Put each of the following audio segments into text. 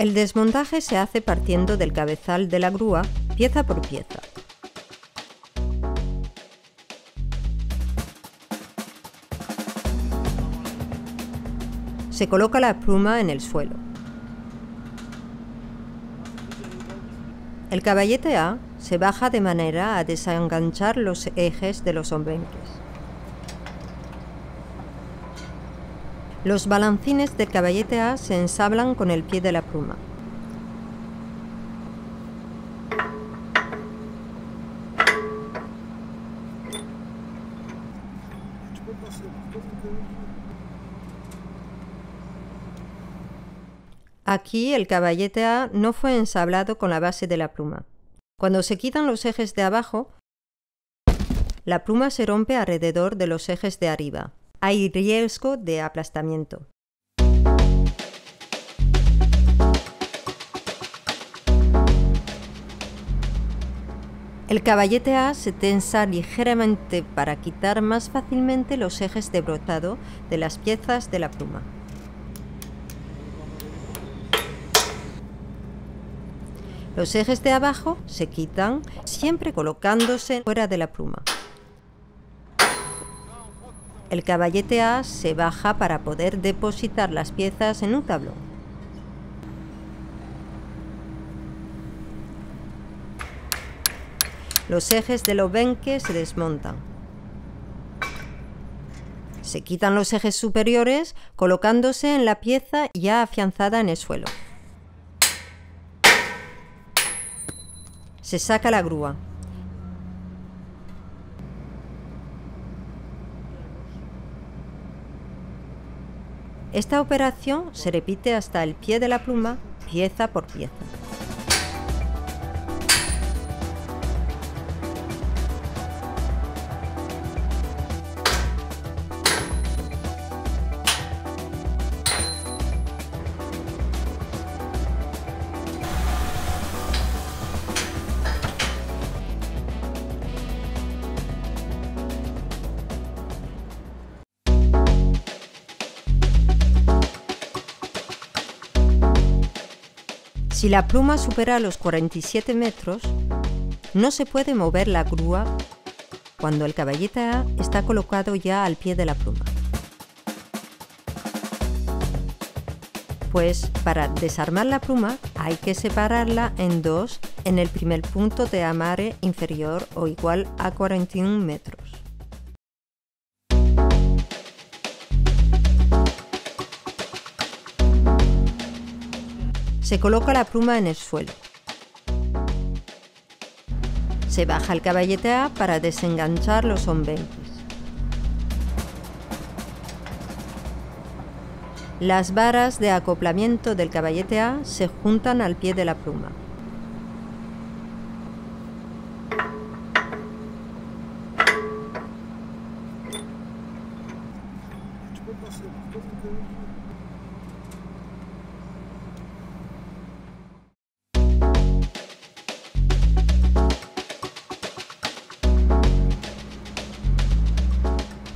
El desmontaje se hace partiendo del cabezal de la grúa pieza por pieza. Se coloca la pluma en el suelo. El caballete A se baja de manera a desenganchar los ejes de los ombenques. Los balancines del caballete A se ensablan con el pie de la pluma. Aquí el caballete A no fue ensablado con la base de la pluma. Cuando se quitan los ejes de abajo, la pluma se rompe alrededor de los ejes de arriba. Hay riesgo de aplastamiento. El caballete A se tensa ligeramente para quitar más fácilmente los ejes de brotado de las piezas de la pluma. Los ejes de abajo se quitan siempre colocándose fuera de la pluma. El caballete A se baja para poder depositar las piezas en un tablón. Los ejes del obenque se desmontan. Se quitan los ejes superiores colocándose en la pieza ya afianzada en el suelo. Se saca la grúa. Esta operación se repite hasta el pie de la pluma, pieza por pieza. Si la pluma supera los 47 metros, no se puede mover la grúa cuando el caballete A está colocado ya al pie de la pluma. Pues para desarmar la pluma hay que separarla en dos en el primer punto de amarre inferior o igual a 41 metros. Se coloca la pluma en el suelo. Se baja el caballete A para desenganchar los ombenques. Las varas de acoplamiento del caballete A se juntan al pie de la pluma.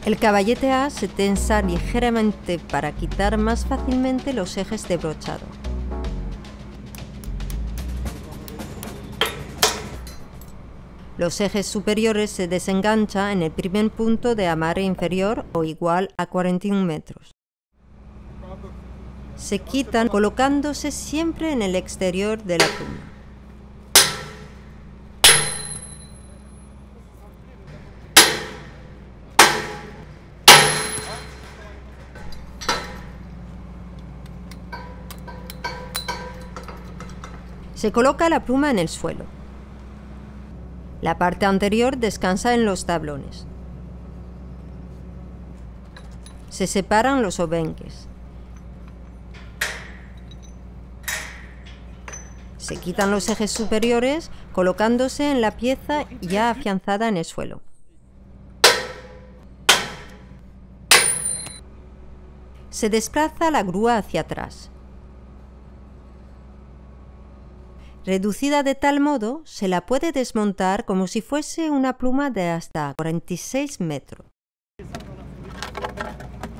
El caballete A se tensa ligeramente para quitar más fácilmente los ejes de brochado. Los ejes superiores se desenganchan en el primer punto de amarre inferior o igual a 41 metros. Se quitan colocándose siempre en el exterior de la pluma. Se coloca la pluma en el suelo. La parte anterior descansa en los tablones. Se separan los obenques. Se quitan los ejes superiores colocándose en la pieza ya afianzada en el suelo. Se desplaza la grúa hacia atrás. Reducida de tal modo, se la puede desmontar como si fuese una pluma de hasta 46 metros.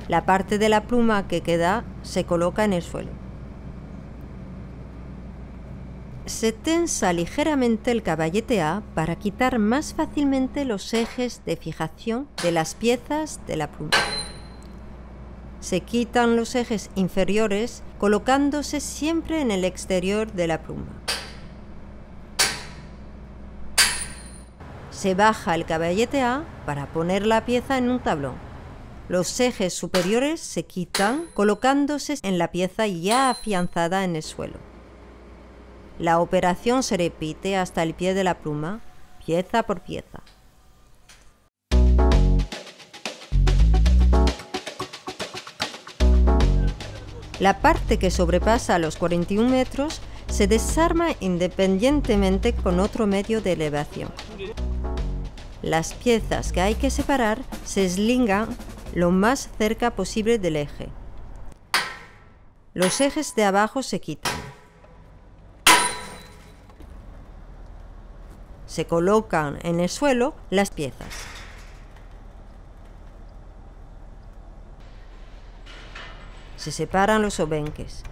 La parte de la pluma que queda se coloca en el suelo. Se tensa ligeramente el caballete A para quitar más fácilmente los ejes de fijación de las piezas de la pluma. Se quitan los ejes inferiores colocándose siempre en el exterior de la pluma. Se baja el caballete A para poner la pieza en un tablón. Los ejes superiores se quitan colocándose en la pieza ya afianzada en el suelo. La operación se repite hasta el pie de la pluma, pieza por pieza. La parte que sobrepasa los 41 metros se desarma independientemente con otro medio de elevación. Las piezas que hay que separar se eslingan lo más cerca posible del eje. Los ejes de abajo se quitan. Se colocan en el suelo las piezas. Se separan los obenques.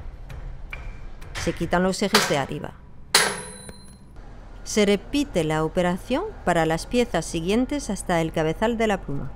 Se quitan los ejes de arriba. Se repite la operación para las piezas siguientes hasta el cabezal de la pluma.